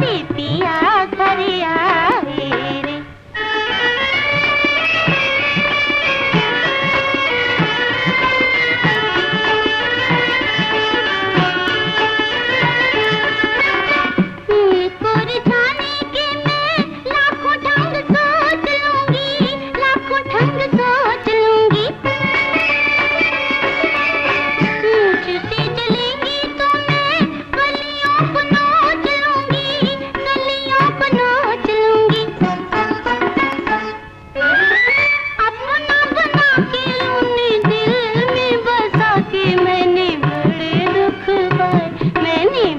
मेरे पिया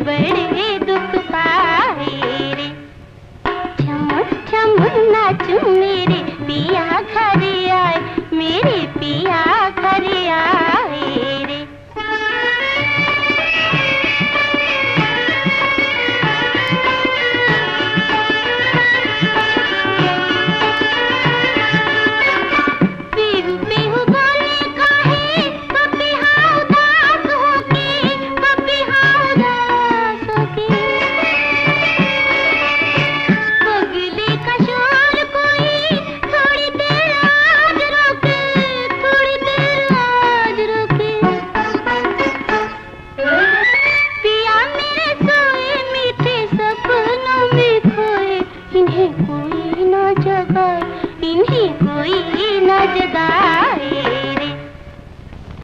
मैंने जगह इन्हीं कोई न जगाए